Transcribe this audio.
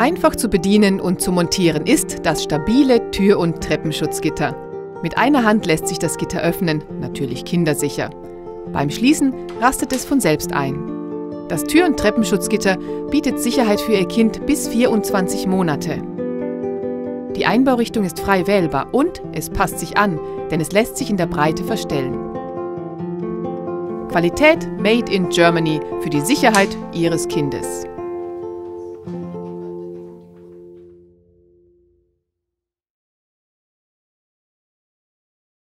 Einfach zu bedienen und zu montieren ist das stabile Tür- und Treppenschutzgitter. Mit einer Hand lässt sich das Gitter öffnen, natürlich kindersicher. Beim Schließen rastet es von selbst ein. Das Tür- und Treppenschutzgitter bietet Sicherheit für Ihr Kind bis 24 Monate. Die Einbaurichtung ist frei wählbar und es passt sich an, denn es lässt sich in der Breite verstellen. Qualität Made in Germany für die Sicherheit Ihres Kindes.